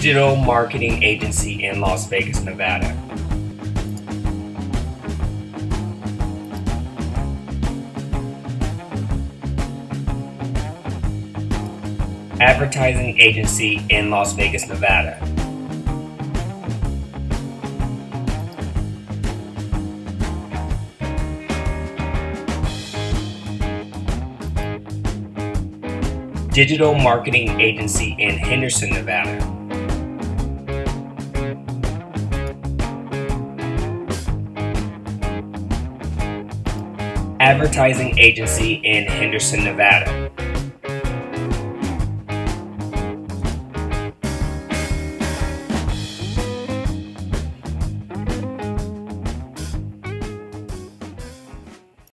Digital marketing agency in Las Vegas, Nevada. Advertising agency in Las Vegas, Nevada. Digital marketing agency in Henderson, Nevada. Advertising agency in Henderson, Nevada.